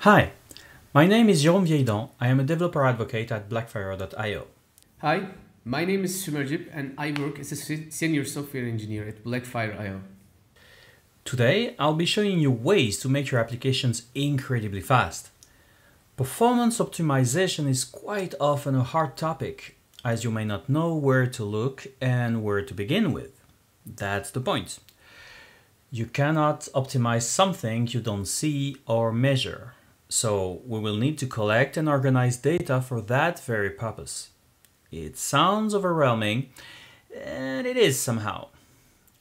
Hi, my name is Jérôme Vieilledent. I am a developer advocate at Blackfire.io. Hi, my name is Sümer Cip and I work as a senior software engineer at Blackfire.io. Today, I'll be showing you ways to make your applications incredibly fast. Performance optimization is quite often a hard topic, as you may not know where to look and where to begin with. That's the point. You cannot optimize something you don't see or measure. So we will need to collect and organize data for that very purpose. It sounds overwhelming, and it is somehow.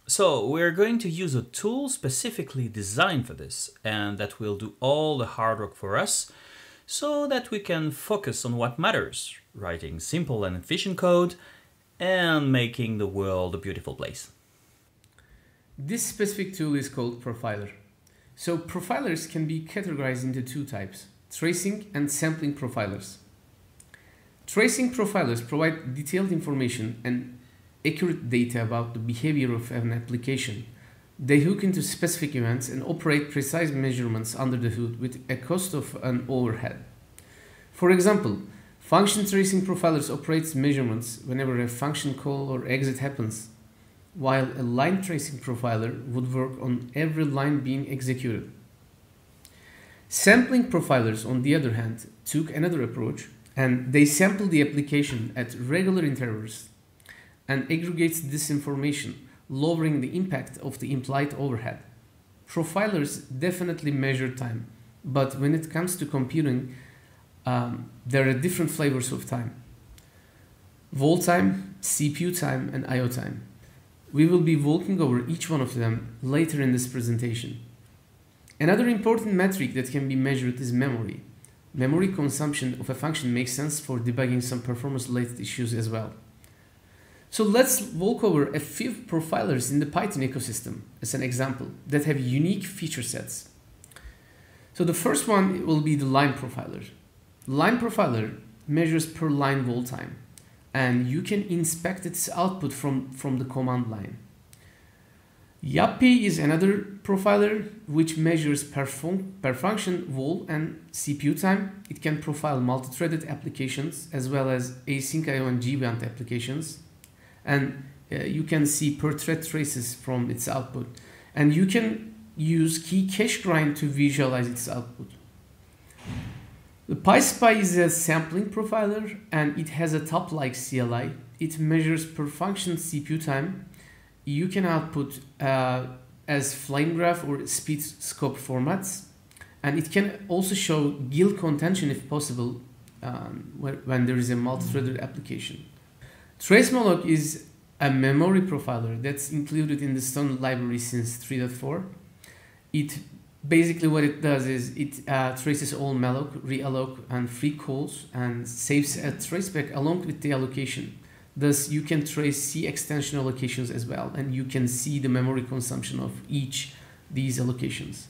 So we're going to use a tool specifically designed for this, and that will do all the hard work for us, so that we can focus on what matters, writing simple and efficient code, and making the world a beautiful place. This specific tool is called Profiler. So profilers can be categorized into two types, tracing and sampling profilers. Tracing profilers provide detailed information and accurate data about the behavior of an application. They hook into specific events and operate precise measurements under the hood with a cost of an overhead. For example, function tracing profilers operates measurements whenever a function call or exit happens while a line tracing profiler would work on every line being executed. Sampling profilers, on the other hand, took another approach and they sample the application at regular intervals and aggregates this information, lowering the impact of the implied overhead. Profilers definitely measure time, but when it comes to computing, um, there are different flavors of time. Wall time, CPU time, and I.O. time. We will be walking over each one of them later in this presentation. Another important metric that can be measured is memory. Memory consumption of a function makes sense for debugging some performance-related issues as well. So let's walk over a few profilers in the Python ecosystem as an example that have unique feature sets. So the first one will be the line profiler. Line profiler measures per line wall time and you can inspect its output from, from the command line. Yappi is another profiler which measures per, per function wall and CPU time. It can profile multi-threaded applications as well as async IO and gevent applications. And uh, you can see per thread traces from its output. And you can use KCachegrind to visualize its output. The PySpy is a sampling profiler and it has a top-like CLI. It measures per function CPU time. You can output uh, as flame graph or speedscope formats. And it can also show GIL contention if possible um, when there is a multi-threaded application. TraceMalloc is a memory profiler that's included in the Stone library since 3.4. It basically what it does is it uh, traces all malloc, realloc, and free calls and saves a traceback along with the allocation. Thus, you can trace C extension allocations as well, and you can see the memory consumption of each these allocations.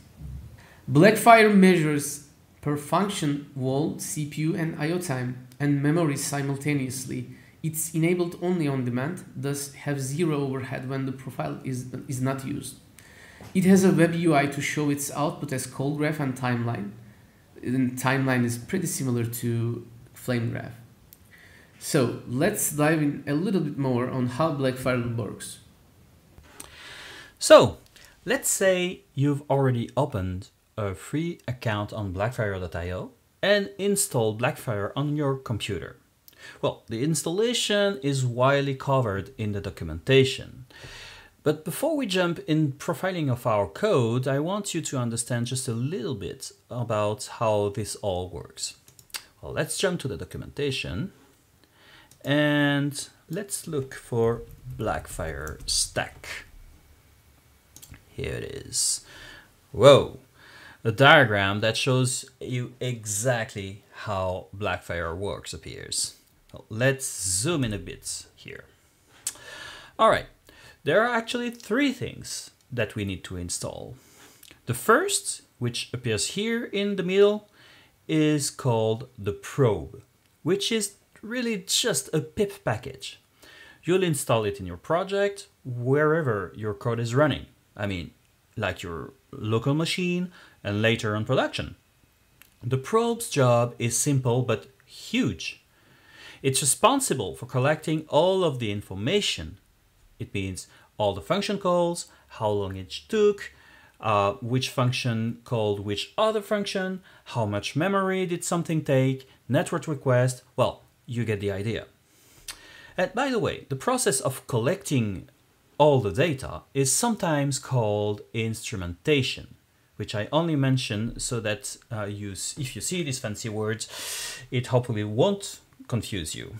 Blackfire measures per function wall, CPU, and I.O. time and memory simultaneously. It's enabled only on demand, thus have zero overhead when the profile is, is not used. It has a web UI to show its output as call graph and timeline. And timeline is pretty similar to flame graph. So let's dive in a little bit more on how Blackfire works. So let's say you've already opened a free account on blackfire.io and installed Blackfire on your computer. Well, the installation is widely covered in the documentation. But before we jump in profiling of our code, I want you to understand just a little bit about how this all works. Well, let's jump to the documentation and let's look for Blackfire stack. Here it is. Whoa, a diagram that shows you exactly how Blackfire works appears. Let's zoom in a bit here. All right, there are actually three things that we need to install. The first, which appears here in the middle, is called the probe, which is really just a pip package. You'll install it in your project wherever your code is running. I mean, like your local machine and later on production. The probe's job is simple but huge. It's responsible for collecting all of the information. It means all the function calls, how long each took, uh, which function called which other function, how much memory did something take, network request, well, you get the idea. And by the way, the process of collecting all the data is sometimes called instrumentation, which I only mention so that uh, you, if you see these fancy words, it hopefully won't confuse you.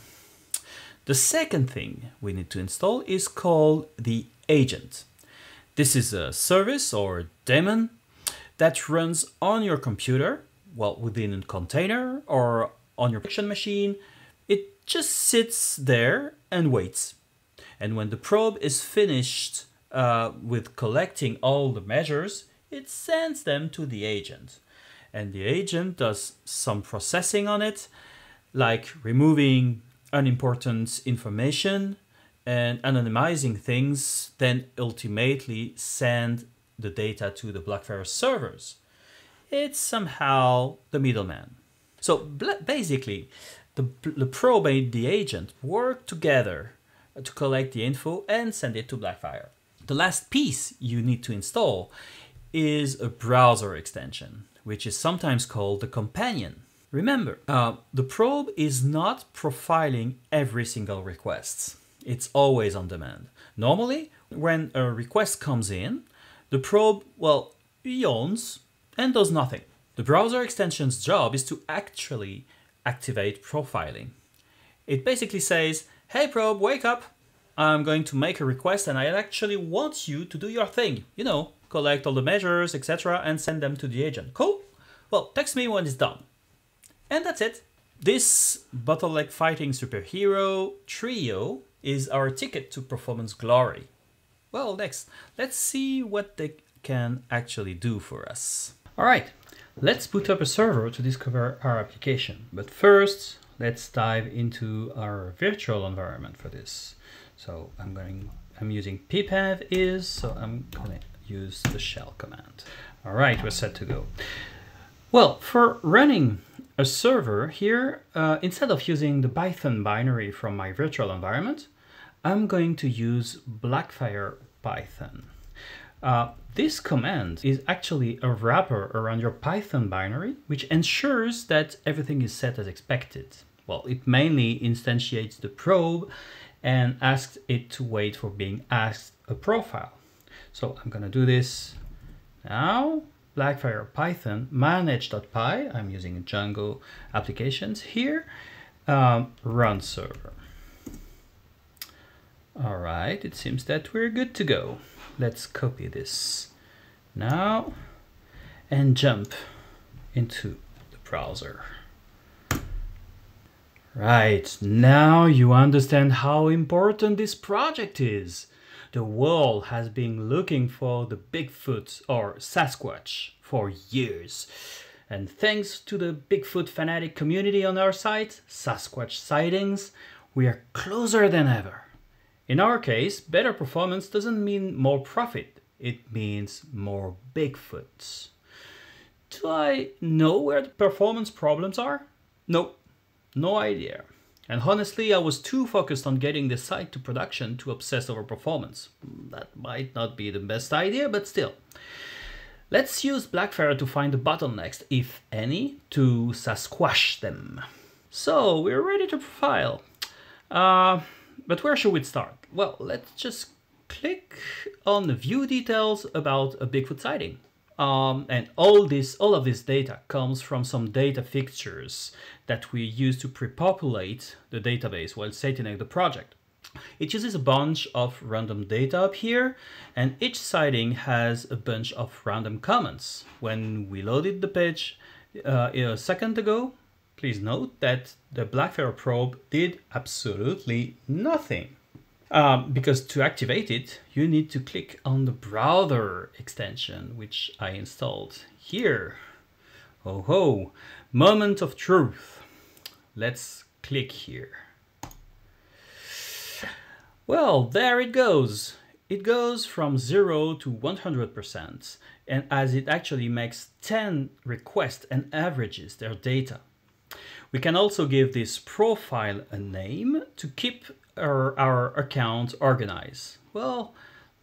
The second thing we need to install is called the agent. This is a service or daemon that runs on your computer, well, within a container or on your production machine. It just sits there and waits. And when the probe is finished uh, with collecting all the measures, it sends them to the agent. And the agent does some processing on it, like removing unimportant information and anonymizing things, then ultimately send the data to the Blackfire servers. It's somehow the middleman. So basically, the, the probe and the agent work together to collect the info and send it to Blackfire. The last piece you need to install is a browser extension, which is sometimes called the companion. Remember, uh, the probe is not profiling every single request. It's always on demand. Normally, when a request comes in, the probe, well, yawns and does nothing. The browser extension's job is to actually activate profiling. It basically says, hey probe, wake up. I'm going to make a request and I actually want you to do your thing. You know, collect all the measures, etc. and send them to the agent. Cool? Well, text me when it's done. And that's it. This bottleneck fighting superhero trio is our ticket to performance glory. Well, next, let's see what they can actually do for us. All right, let's boot up a server to discover our application. But first, let's dive into our virtual environment for this. So I'm going, I'm using pipenv, so I'm gonna use the shell command. All right, we're set to go. Well, for running a server here, uh, instead of using the Python binary from my virtual environment, I'm going to use Blackfire Python. Uh, this command is actually a wrapper around your Python binary, which ensures that everything is set as expected. Well, it mainly instantiates the probe and asks it to wait for being asked a profile. So I'm gonna do this now. Blackfire Python manage.py, I'm using Django applications here, um, run server. All right, it seems that we're good to go. Let's copy this now and jump into the browser. Right, now you understand how important this project is. The world has been looking for the Bigfoot or Sasquatch for years. And thanks to the Bigfoot fanatic community on our site, Sasquatch sightings, we are closer than ever. In our case, better performance doesn't mean more profit, it means more Bigfoots. Do I know where the performance problems are? Nope, no idea. And honestly, I was too focused on getting the site to production to obsess over performance. That might not be the best idea, but still. Let's use Blackfire to find the bottlenecks, if any, to Sasquash them. So, we're ready to profile. Uh, but where should we start? Well, let's just click on the view details about a Bigfoot sighting. Um, and all this, all of this data comes from some data fixtures that we use to pre-populate the database while setting up the project. It uses a bunch of random data up here, and each sighting has a bunch of random comments. When we loaded the page uh, a second ago, Please note that the Blackfire probe did absolutely nothing. Um, because to activate it, you need to click on the browser extension, which I installed here. Oh ho, moment of truth. Let's click here. Well, there it goes. it goes from 0 to 100% and as it actually makes 10 requests and averages their data. We can also give this profile a name to keep our, our account organized. Well,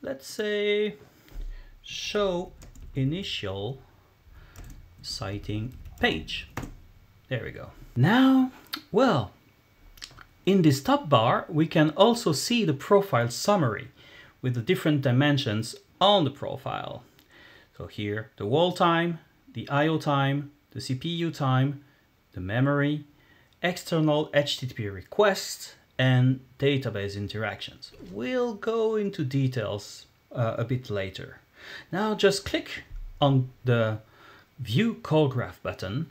let's say show initial sighting page. There we go. Now, well, in this top bar, we can also see the profile summary with the different dimensions on the profile. So here, the wall time, the I.O. time, the CPU time, the memory, external HTTP requests, and database interactions. We'll go into details uh, a bit later. Now just click on the View Call Graph button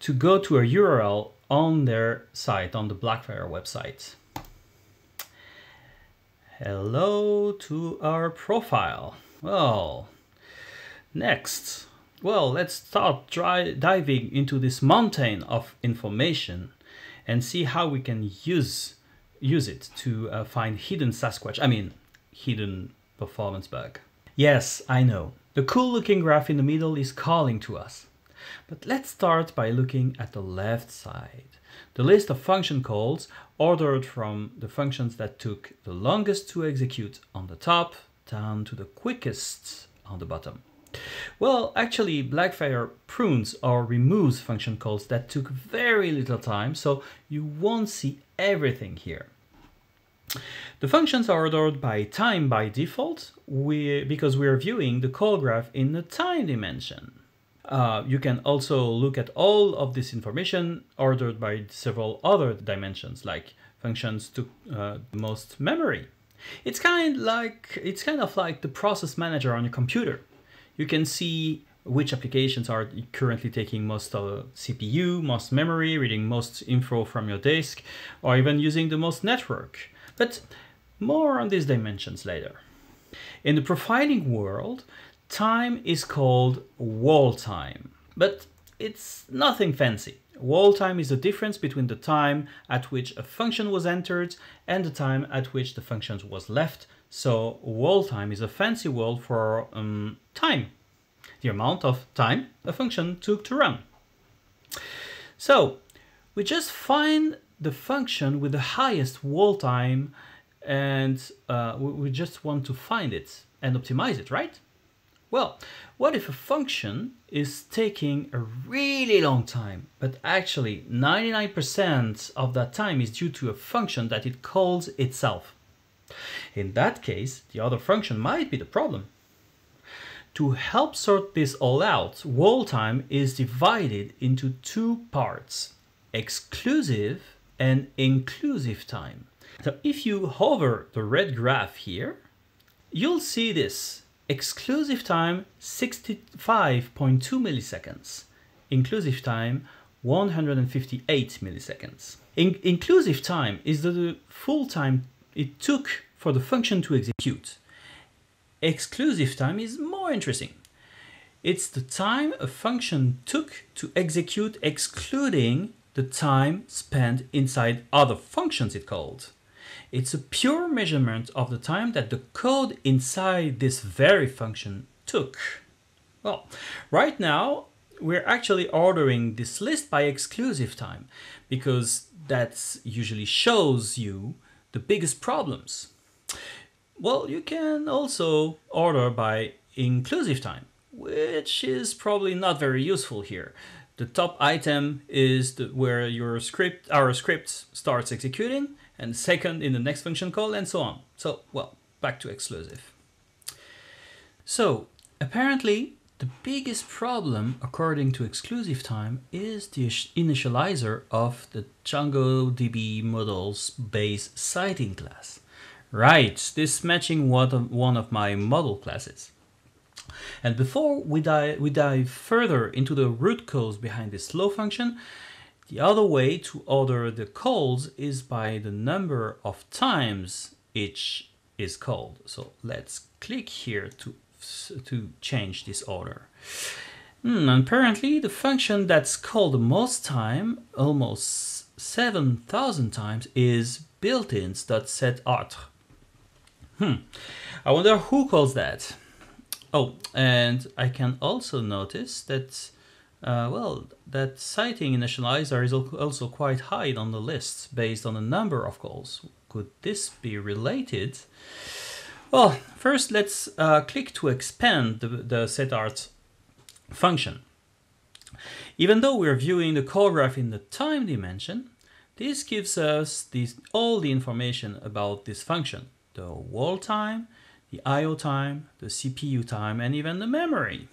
to go to a URL on their site, on the Blackfire website. Hello to our profile. Well, next, well, let's start try diving into this mountain of information and see how we can use use it to uh, find hidden Sasquatch, I mean, hidden performance bug. Yes, I know. The cool looking graph in the middle is calling to us. But let's start by looking at the left side. The list of function calls ordered from the functions that took the longest to execute on the top down to the quickest on the bottom. Well, actually, Blackfire prunes or removes function calls that took very little time, so you won't see everything here. The functions are ordered by time by default we, because we're viewing the call graph in the time dimension. Uh, you can also look at all of this information ordered by several other dimensions, like functions to uh, most memory. It's kind like it's kind of like the process manager on your computer. You can see which applications are currently taking most uh, CPU, most memory, reading most info from your disk, or even using the most network. But more on these dimensions later. In the profiling world, time is called wall time, but it's nothing fancy. Wall time is the difference between the time at which a function was entered and the time at which the function was left. So wall time is a fancy word for um, time, the amount of time a function took to run. So we just find the function with the highest wall time and uh, we just want to find it and optimize it, right? Well, what if a function is taking a really long time, but actually 99% of that time is due to a function that it calls itself? In that case, the other function might be the problem. To help sort this all out, wall time is divided into two parts, exclusive and inclusive time. So if you hover the red graph here, you'll see this exclusive time 65.2 milliseconds, inclusive time 158 milliseconds. In inclusive time is the full time it took for the function to execute. Exclusive time is more interesting. It's the time a function took to execute excluding the time spent inside other functions it called. It's a pure measurement of the time that the code inside this very function took. Well, right now, we're actually ordering this list by exclusive time because that usually shows you the biggest problems. Well, you can also order by inclusive time, which is probably not very useful here. The top item is the, where your script, our script starts executing, and second in the next function call and so on. So, well, back to exclusive. So, apparently, the biggest problem, according to exclusive time, is the initializer of the Django DB models base sighting class. Right, this matching one of, one of my model classes. And before we dive, we dive further into the root cause behind this slow function, the other way to order the calls is by the number of times each is called. So let's click here to, to change this order. Hmm, and apparently the function that's called the most time, almost 7,000 times, is built-ins.setattr. Hmm. I wonder who calls that. Oh, and I can also notice that, uh, well, that sighting initializer is also quite high on the list based on the number of calls. Could this be related? Well, first let's uh, click to expand the, the setattr function. Even though we're viewing the call graph in the time dimension, this gives us this, all the information about this function, the wall time, the I.O. time, the CPU time, and even the memory.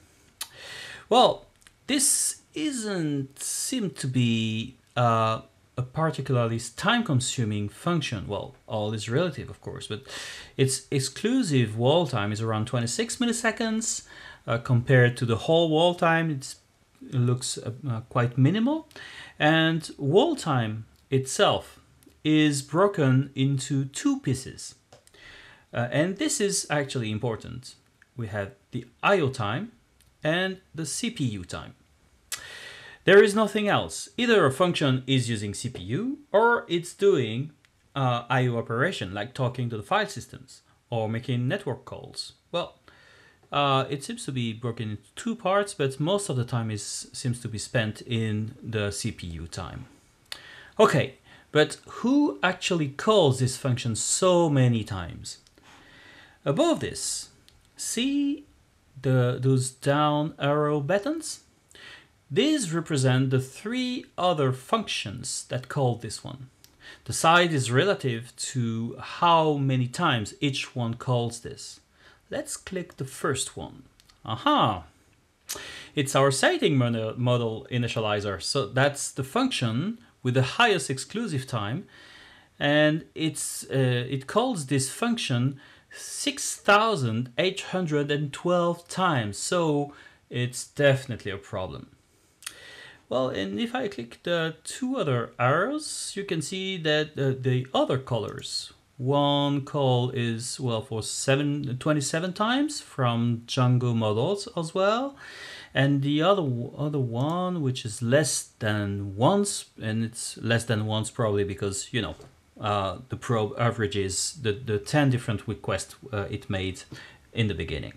Well, this isn't seem to be uh, a particularly time-consuming function. Well, all is relative, of course, but its exclusive wall time is around 26 milliseconds. Uh, compared to the whole wall time, it looks uh, uh, quite minimal. And wall time itself is broken into two pieces. Uh, and this is actually important. We have the I.O. time and the CPU time. There is nothing else. Either a function is using CPU or it's doing uh, I.O. operation like talking to the file systems or making network calls. Well, uh, it seems to be broken into two parts, but most of the time is seems to be spent in the CPU time. Okay, but who actually calls this function so many times? Above this, see the those down arrow buttons? These represent the three other functions that call this one. The side is relative to how many times each one calls this. Let's click the first one. Aha! It's our sighting model initializer. So that's the function with the highest exclusive time. And it's uh, it calls this function 6,812 times. So it's definitely a problem. Well, and if I click the two other arrows, you can see that uh, the other colors, one call is, well, for seven, 27 times from Django models as well. And the other, other one, which is less than once, and it's less than once probably because, you know, uh, the probe averages the, the 10 different requests uh, it made in the beginning.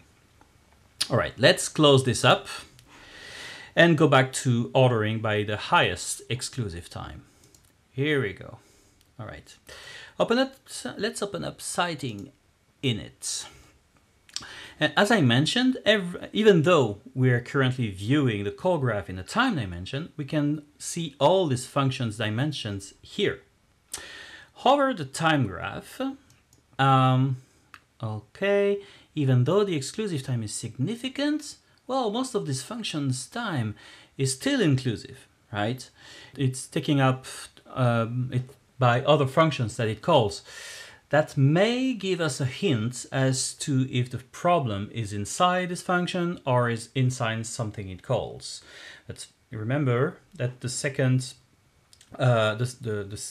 All right, let's close this up and go back to ordering by the highest exclusive time. Here we go. All right. Open up, let's open up sighting init. And as I mentioned, every, even though we are currently viewing the call graph in the time dimension, we can see all these functions dimensions here. Hover the time graph. Um, okay, even though the exclusive time is significant, well, most of this function's time is still inclusive, right? It's taking up um, it by other functions that it calls. That may give us a hint as to if the problem is inside this function or is inside something it calls. But remember that the second, uh, the, the, the,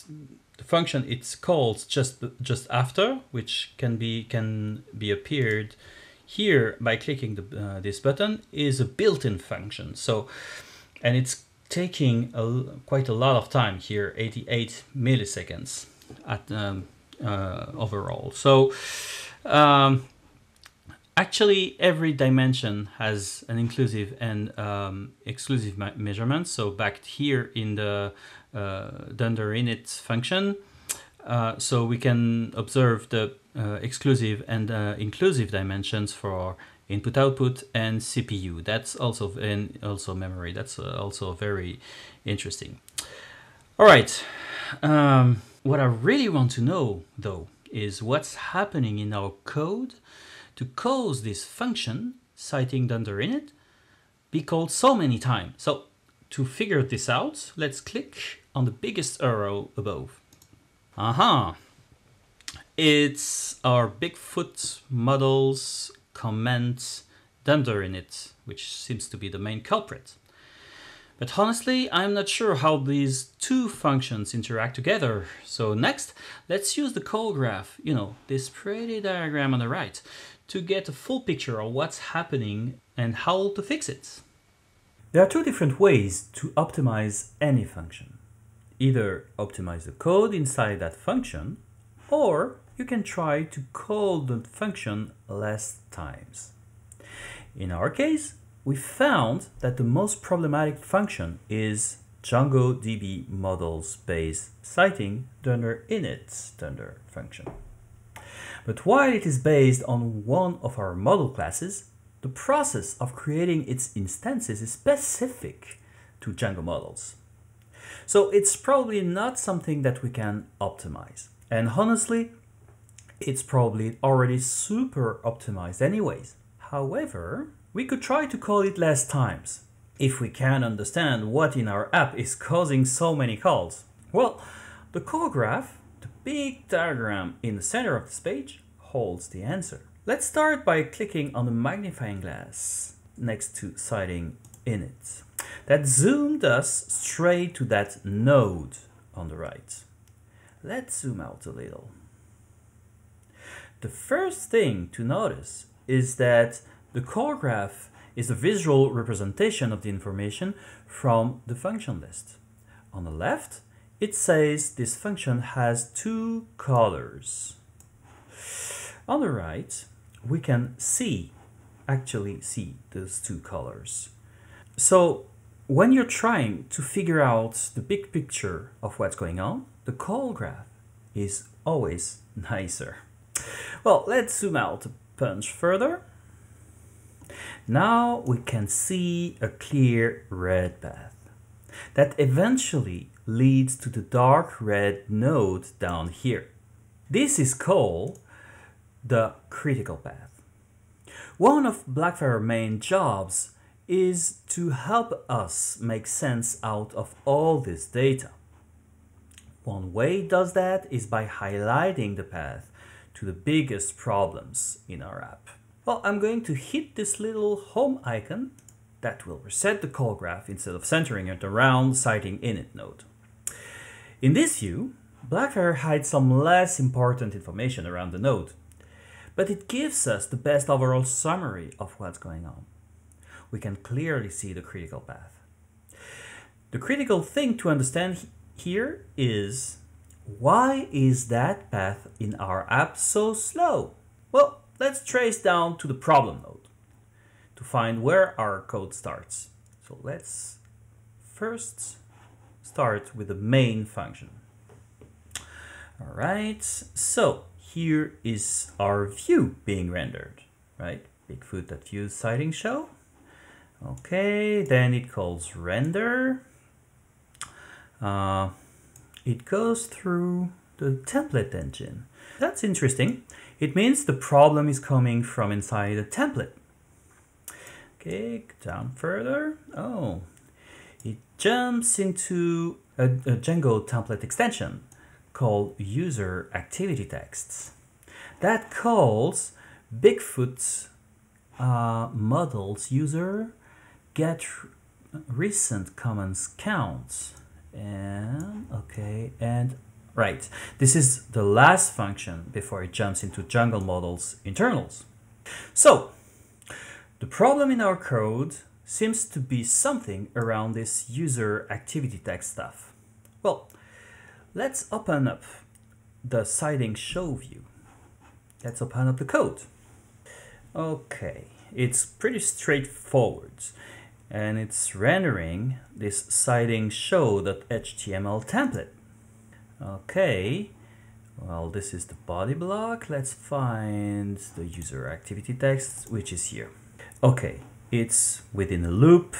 the function it's called just just after, which can be can be appeared here by clicking the, uh, this button is a built-in function. So, and it's taking a, quite a lot of time here, 88 milliseconds at um, uh, overall. So, um, actually every dimension has an inclusive and um, exclusive measurement. So back here in the uh, dunder init function, uh, so we can observe the uh, exclusive and uh, inclusive dimensions for input output and CPU. That's also and also memory. That's uh, also very interesting. All right. Um, what I really want to know though is what's happening in our code to cause this function sighting dunder init be called so many times. So to figure this out, let's click on the biggest arrow above. Aha! It's our Bigfoot models comment dunder init, which seems to be the main culprit. But honestly, I'm not sure how these two functions interact together. So next, let's use the call graph, you know, this pretty diagram on the right, to get a full picture of what's happening and how to fix it. There are two different ways to optimize any function either optimize the code inside that function or you can try to call the function less times. In our case, we found that the most problematic function is Django DB models based sighting dunder init dunder function. But while it is based on one of our model classes, the process of creating its instances is specific to Django models. So it's probably not something that we can optimize. And honestly, it's probably already super optimized anyways. However, we could try to call it less times if we can understand what in our app is causing so many calls. Well, the call graph, the big diagram in the center of this page, holds the answer. Let's start by clicking on the magnifying glass next to sighting init. That zoomed us straight to that node on the right. Let's zoom out a little. The first thing to notice is that the call graph is a visual representation of the information from the function list. On the left, it says this function has two colors. On the right, we can see, actually see those two colors. So when you're trying to figure out the big picture of what's going on, the call graph is always nicer. Well, let's zoom out a punch further. Now we can see a clear red path that eventually leads to the dark red node down here. This is called the critical path. One of Blackfire main jobs is to help us make sense out of all this data. One way it does that is by highlighting the path to the biggest problems in our app. Well, I'm going to hit this little home icon that will reset the call graph instead of centering it around sighting init node. In this view, Blackfire hides some less important information around the node, but it gives us the best overall summary of what's going on we can clearly see the critical path. The critical thing to understand here is why is that path in our app so slow? Well, let's trace down to the problem node to find where our code starts. So let's first start with the main function. All right, so here is our view being rendered, right? Bigfoot.view sighting show. Okay, then it calls render. Uh, it goes through the template engine. That's interesting. It means the problem is coming from inside the template. Okay, down further. Oh, it jumps into a, a Django template extension called user activity texts. That calls Bigfoot's uh, models user get recent comments count and okay and right. This is the last function before it jumps into Django models internals. So the problem in our code seems to be something around this user activity text stuff. Well let's open up the sighting show view. Let's open up the code. Okay it's pretty straightforward and it's rendering this sighting show.html template. Okay, well this is the body block. Let's find the user activity text, which is here. Okay, it's within a loop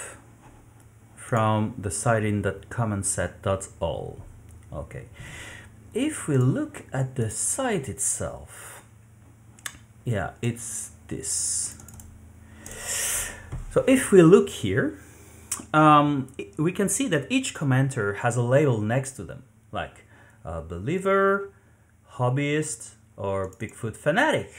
from the sighting.commentset.all. Okay, if we look at the site itself, yeah, it's this. So if we look here, um, we can see that each commenter has a label next to them, like believer, hobbyist, or Bigfoot fanatic.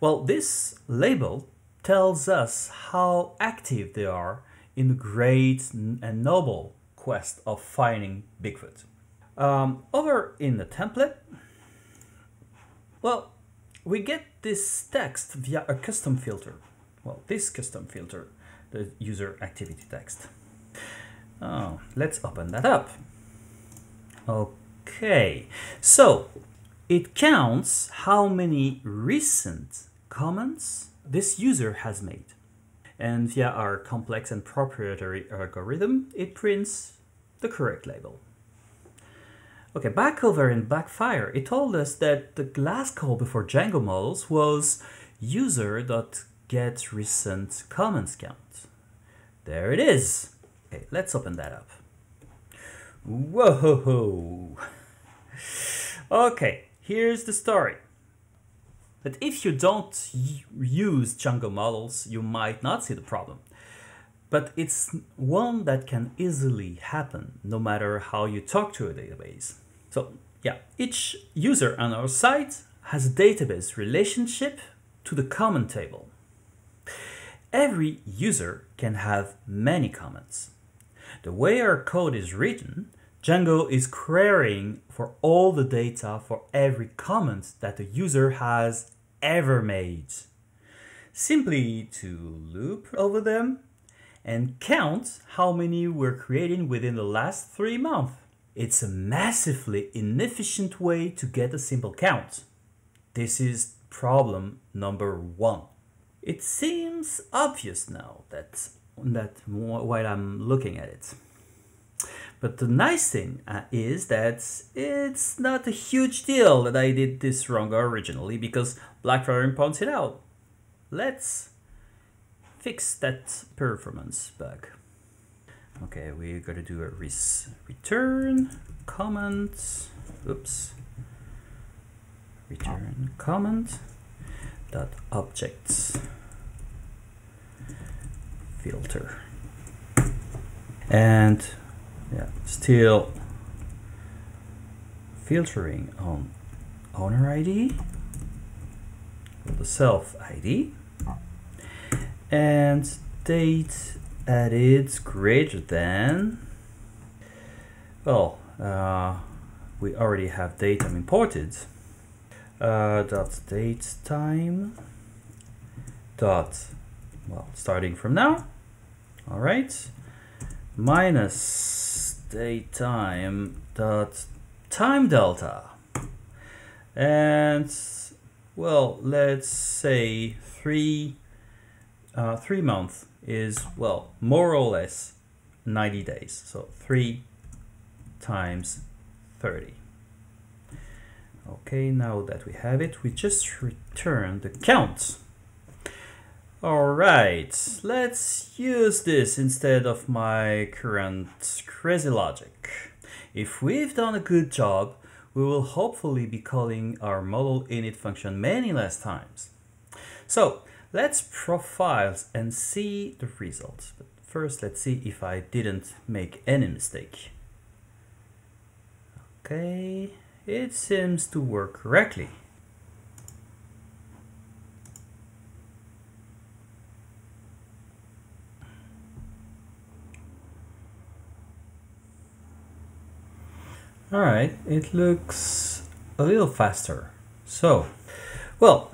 Well, this label tells us how active they are in the great and noble quest of finding Bigfoot. Um, over in the template, well, we get this text via a custom filter well, this custom filter, the user activity text. Oh, let's open that up. Okay, so It counts how many recent comments this user has made. And via our complex and proprietary algorithm, it prints the correct label. Okay, back over in Blackfire, it told us that the call before Django models was user.get recent comments count. There it is. Okay, let's open that up. Whoa! Okay, here's the story. But if you don't use Django models, you might not see the problem. But it's one that can easily happen no matter how you talk to a database. So yeah, each user on our site has a database relationship to the comment table. Every user can have many comments. The way our code is written, Django is querying for all the data for every comment that the user has ever made. Simply to loop over them and count how many we're creating within the last three months. It's a massively inefficient way to get a simple count. This is problem number one. It seems obvious now that, that while I'm looking at it. But the nice thing uh, is that it's not a huge deal that I did this wrong originally because Blackfire points it out. Let's fix that performance bug. Okay, we're gonna do a res return comment. Oops. Return comment dot objects filter. And yeah still filtering on owner ID the self ID and date added greater than well uh, we already have data imported uh, dot date time dot well starting from now all right minus date time dot time delta and well let's say three uh, three months is, well, more or less 90 days. So 3 times 30. Okay, now that we have it, we just return the count. Alright, let's use this instead of my current crazy logic. If we've done a good job, we will hopefully be calling our model init function many less times. So Let's profiles and see the results. But first, let's see if I didn't make any mistake. Okay, it seems to work correctly. Alright, it looks a little faster. So, well,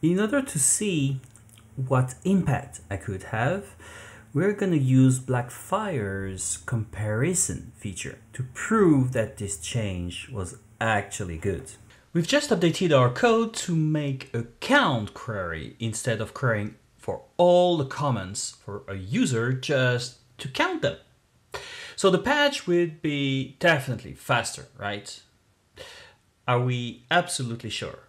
in order to see what impact I could have, we're going to use Blackfire's comparison feature to prove that this change was actually good. We've just updated our code to make a count query instead of querying for all the comments for a user just to count them. So the patch would be definitely faster, right? Are we absolutely sure?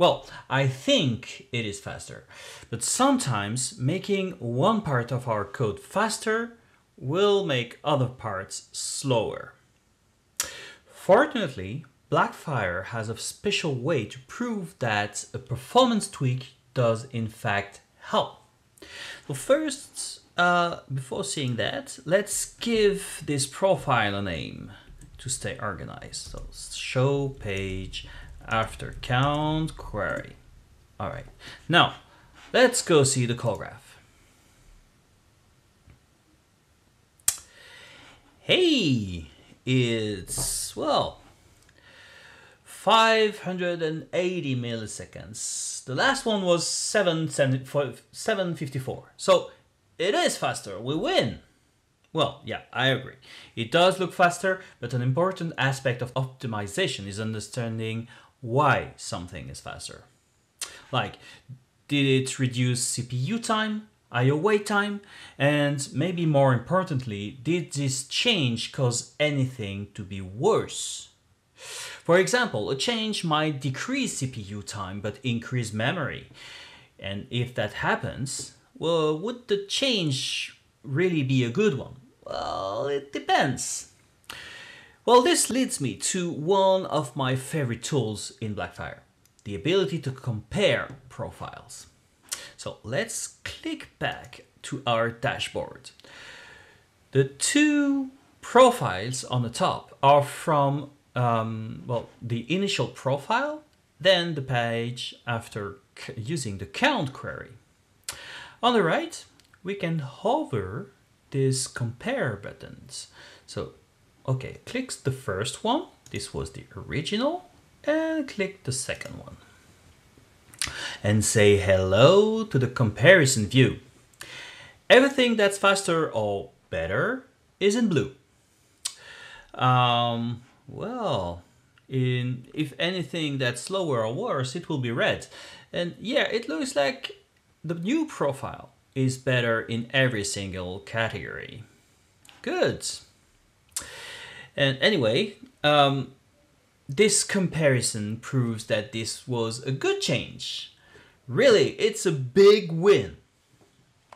Well, I think it is faster, but sometimes making one part of our code faster will make other parts slower. Fortunately, Blackfire has a special way to prove that a performance tweak does in fact help. So first, uh, before seeing that, let's give this profile a name to stay organized. So show page after count query. All right, now let's go see the call graph. Hey, it's, well, 580 milliseconds. The last one was 754. So it is faster, we win. Well, yeah, I agree. It does look faster, but an important aspect of optimization is understanding why something is faster. Like, did it reduce CPU time, IO wait time, and maybe more importantly, did this change cause anything to be worse? For example, a change might decrease CPU time but increase memory. And if that happens, well, would the change really be a good one? Well, it depends. Well, this leads me to one of my favorite tools in Blackfire the ability to compare profiles. So let's click back to our dashboard. The two profiles on the top are from, um, well, the initial profile, then the page after using the count query. On the right, we can hover these compare buttons. So, okay, click the first one. This was the original and click the second one. And say hello to the comparison view. Everything that's faster or better is in blue. Um, well, in if anything that's slower or worse, it will be red. And yeah, it looks like the new profile is better in every single category. Good. And anyway, um, this comparison proves that this was a good change. Really, it's a big win.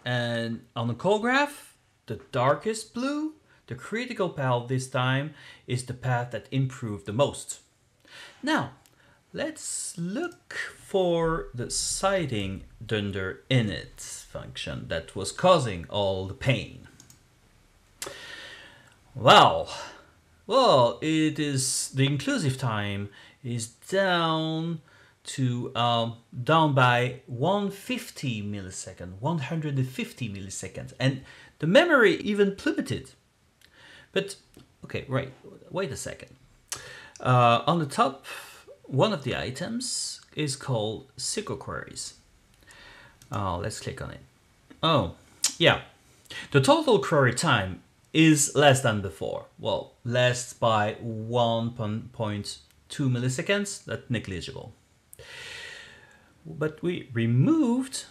And on the call graph, the darkest blue, the critical path this time, is the path that improved the most. Now, let's look for the sighting dunder init function that was causing all the pain. Well, well, it is the inclusive time is down to um, down by 150 millisecond, 150 milliseconds, and the memory even plummeted. But okay, right, wait a second. Uh, on the top, one of the items is called SQL queries. Oh, let's click on it. Oh, yeah. The total query time is less than before. Well, less by 1.2 milliseconds, that's negligible. But we removed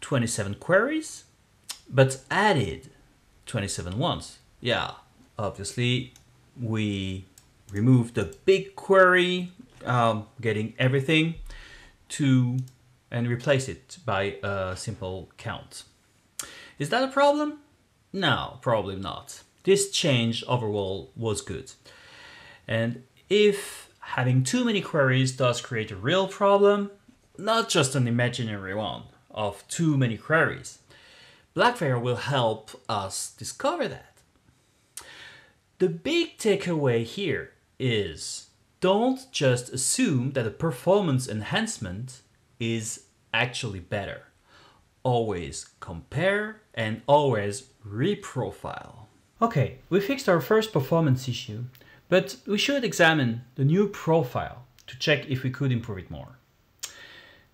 27 queries, but added 27 ones. Yeah, obviously we removed the big query, um, getting everything to and replace it by a simple count. Is that a problem? No, probably not. This change overall was good. And if having too many queries does create a real problem, not just an imaginary one of too many queries, Blackfire will help us discover that. The big takeaway here is don't just assume that a performance enhancement is actually better. Always compare and always reprofile. Okay, we fixed our first performance issue, but we should examine the new profile to check if we could improve it more.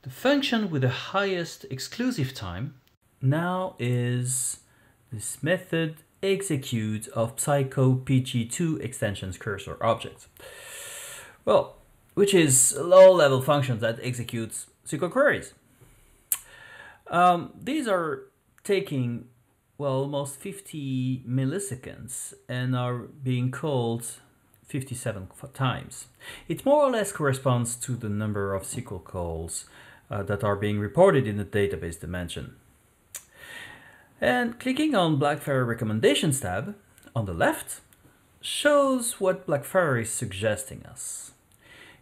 The function with the highest exclusive time now is this method execute of psycopg2 extensions cursor object. Well, which is a low level function that executes SQL queries. Um, these are taking well almost 50 milliseconds and are being called 57 times. It more or less corresponds to the number of SQL calls uh, that are being reported in the database dimension. And clicking on Blackfire Recommendations tab on the left shows what Blackfire is suggesting us.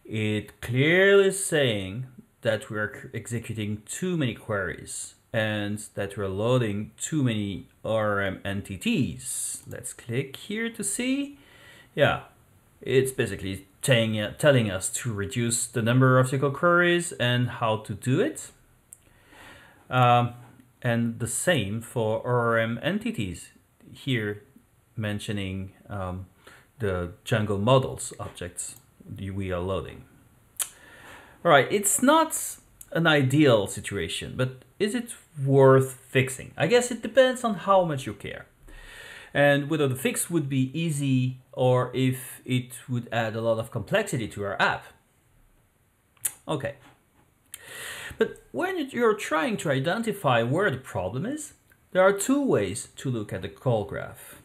It clearly is saying that we're executing too many queries and that we're loading too many ORM entities. Let's click here to see. Yeah, it's basically telling, telling us to reduce the number of SQL queries and how to do it. Um, and the same for ORM entities. Here mentioning um, the Django models objects we are loading. All right, it's not an ideal situation, but is it worth fixing? I guess it depends on how much you care. and whether the fix would be easy or if it would add a lot of complexity to our app. Okay. But when you're trying to identify where the problem is, there are two ways to look at the call graph.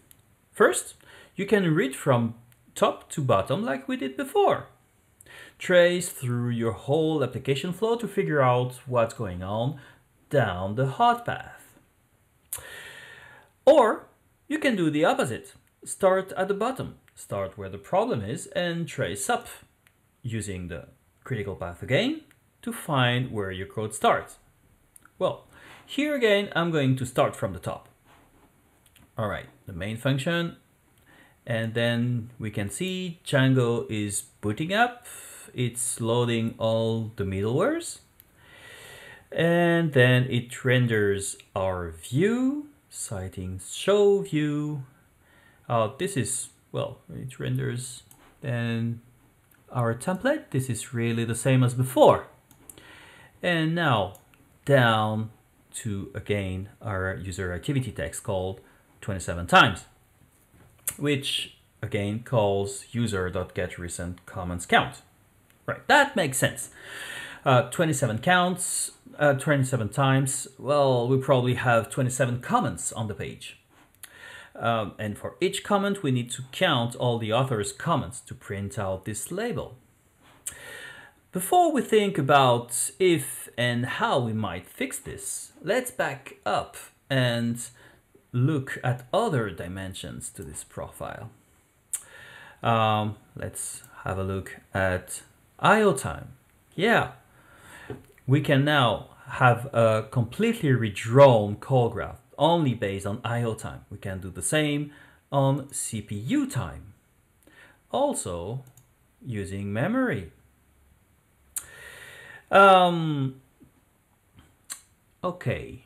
First, you can read from top to bottom like we did before. Trace through your whole application flow to figure out what's going on down the hot path. Or you can do the opposite. Start at the bottom, start where the problem is, and trace up using the critical path again to find where your code starts. Well, here again, I'm going to start from the top. All right, the main function, and then we can see Django is booting up. It's loading all the middlewares. And then it renders our view, sighting show view. Uh, this is, well, it renders then our template. This is really the same as before. And now down to again our user activity text called 27 times, which again calls user.get recent comments count. Right, that makes sense. Uh, 27 counts, uh, 27 times, well, we probably have 27 comments on the page. Um, and for each comment, we need to count all the author's comments to print out this label. Before we think about if and how we might fix this, let's back up and look at other dimensions to this profile. Um, let's have a look at IO time. Yeah, we can now have a completely redrawn call graph only based on IO time. We can do the same on CPU time. Also using memory. Um, okay.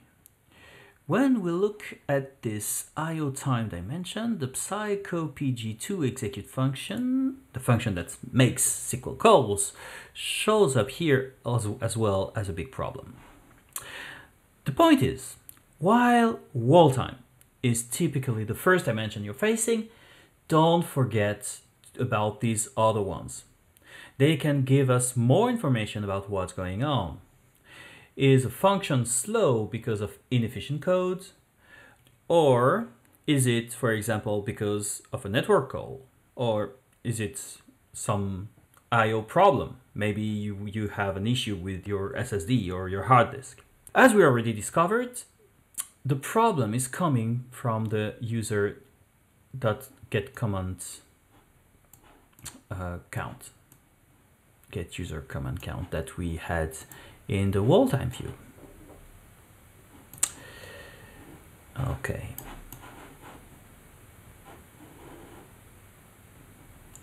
When we look at this IO time dimension, the psycopg2 execute function, the function that makes SQL calls, shows up here as well as a big problem. The point is, while wall time is typically the first dimension you're facing, don't forget about these other ones. They can give us more information about what's going on. Is a function slow because of inefficient code? Or is it, for example, because of a network call? Or is it some I.O. problem? Maybe you, you have an issue with your SSD or your hard disk. As we already discovered, the problem is coming from the user dot get command uh, count get user command count that we had in the wall time view. Okay.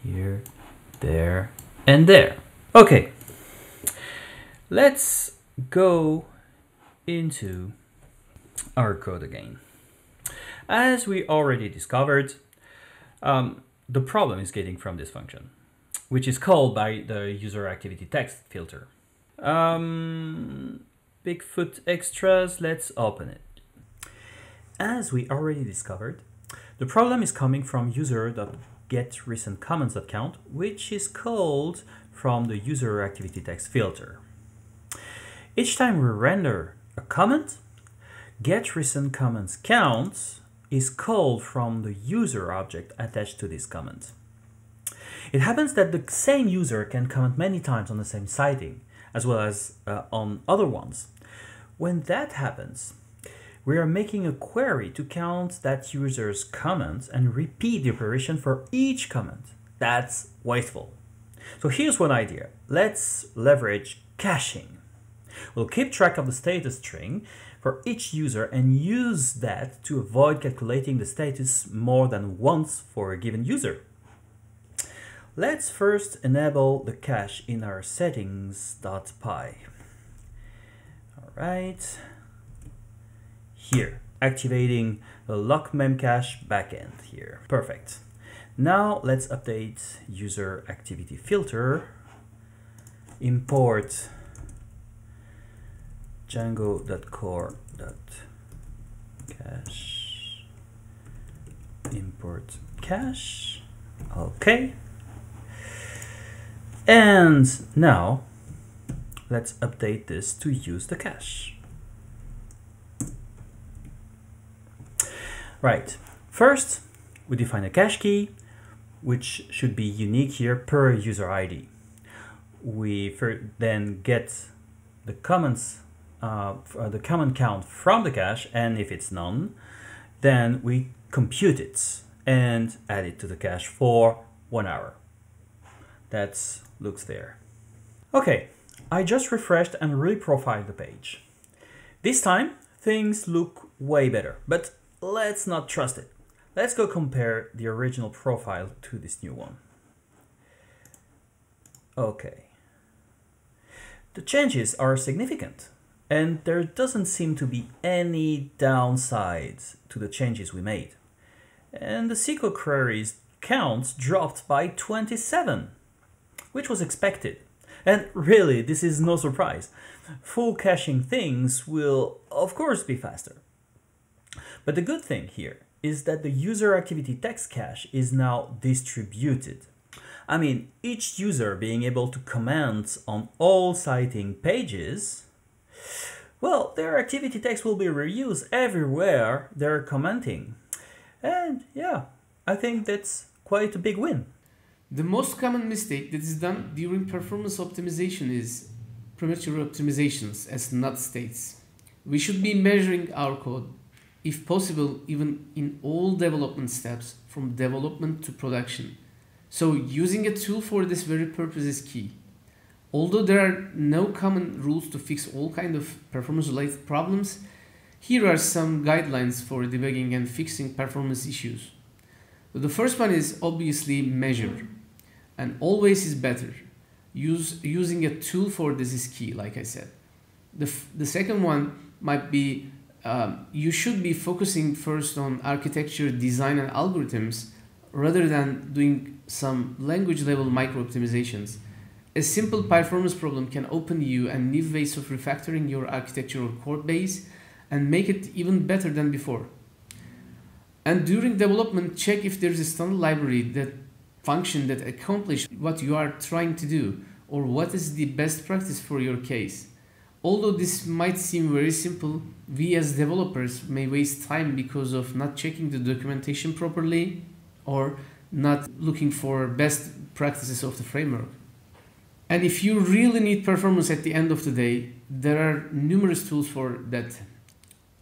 Here, there, and there. Okay. Let's go into our code again. As we already discovered, um, the problem is getting from this function, which is called by the user activity text filter. Um, Bigfoot extras, let's open it. As we already discovered, the problem is coming from user.get recent which is called from the user activity text filter. Each time we render a comment, get recent comments count is called from the user object attached to this comment. It happens that the same user can comment many times on the same sighting, as well as uh, on other ones. When that happens, we are making a query to count that user's comments and repeat the operation for each comment. That's wasteful. So here's one idea. Let's leverage caching. We'll keep track of the status string for each user and use that to avoid calculating the status more than once for a given user. Let's first enable the cache in our settings.py. All right, here, activating the LocMemCache backend here. Perfect. Now let's update user activity filter, import django.core.cache import cache. Okay. And now let's update this to use the cache. Right, first we define a cache key which should be unique here per user ID. We then get the comments, uh, uh, the comment count from the cache and if it's none, then we compute it and add it to the cache for one hour. That looks there. Okay, I just refreshed and reprofiled the page. This time, things look way better, but let's not trust it. Let's go compare the original profile to this new one. Okay. The changes are significant, and there doesn't seem to be any downsides to the changes we made. And the SQL queries count dropped by 27, which was expected. And really, this is no surprise. Full caching things will, of course, be faster. But the good thing here is that the user activity text cache is now distributed. I mean, each user being able to comment on all sighting pages, well, their activity text will be reused everywhere they're commenting. And yeah, I think that's quite a big win. The most common mistake that is done during performance optimization is premature optimizations, as Knuth states. We should be measuring our code, if possible, even in all development steps, from development to production. So using a tool for this very purpose is key. Although there are no common rules to fix all kind of performance related problems, here are some guidelines for debugging and fixing performance issues. The first one is obviously measure and always is better. Use, using a tool for this is key, like I said. The, the second one might be um, you should be focusing first on architecture, design, and algorithms rather than doing some language level micro optimizations. A simple performance problem can open you a new ways of refactoring your architectural code base and make it even better than before. And during development, check if there's a standard library that function that accomplish what you are trying to do or what is the best practice for your case. Although this might seem very simple, we as developers may waste time because of not checking the documentation properly or not looking for best practices of the framework. And if you really need performance at the end of the day, there are numerous tools for that.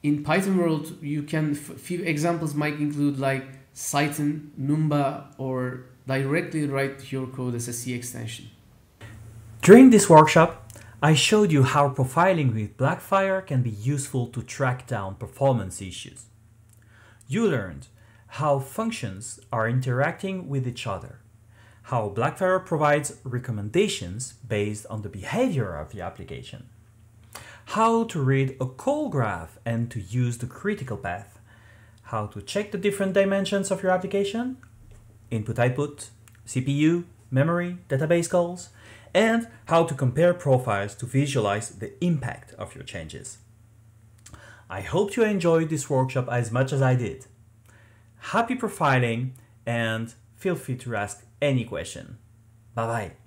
In Python world, you can, few examples might include like Cython, Numba, or directly write your code as a C extension. During this workshop, I showed you how profiling with Blackfire can be useful to track down performance issues. You learned how functions are interacting with each other, how Blackfire provides recommendations based on the behavior of the application, how to read a call graph and to use the critical path, how to check the different dimensions of your application, input-output, CPU, memory, database calls, and how to compare profiles to visualize the impact of your changes. I hope you enjoyed this workshop as much as I did. Happy profiling and feel free to ask any question. Bye bye.